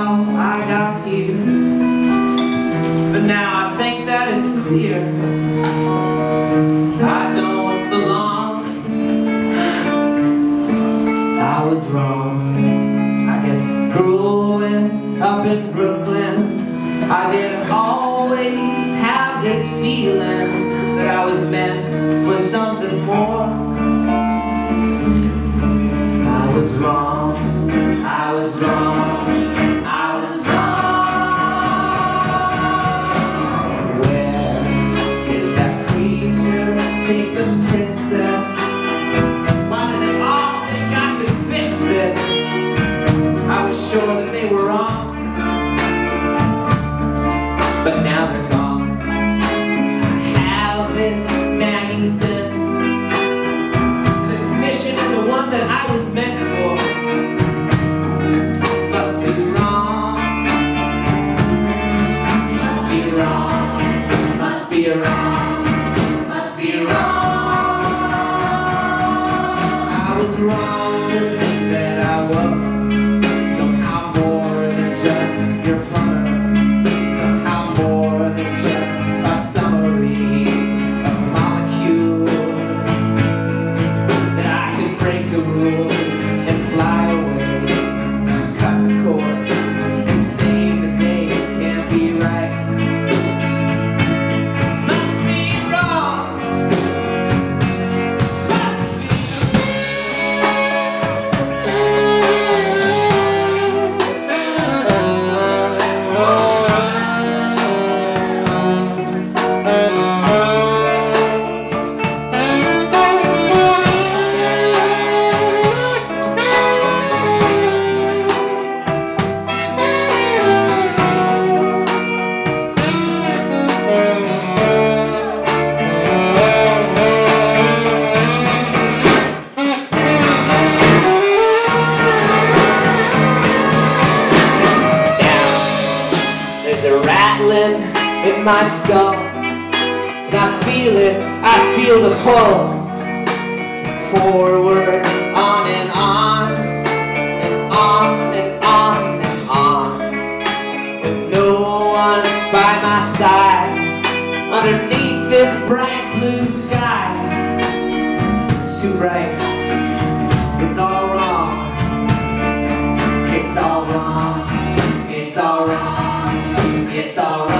how I got here. But now I think that it's clear. I don't belong. I was wrong. I guess growing up in Brooklyn I didn't always have this feeling That I was meant for something more sure that they were wrong. But now your my skull, and I feel it, I feel the pull. Forward, on and on, and on and on and on, with no one by my side, underneath this bright blue sky. It's too bright, it's all wrong. It's all wrong. It's all wrong. It's all wrong.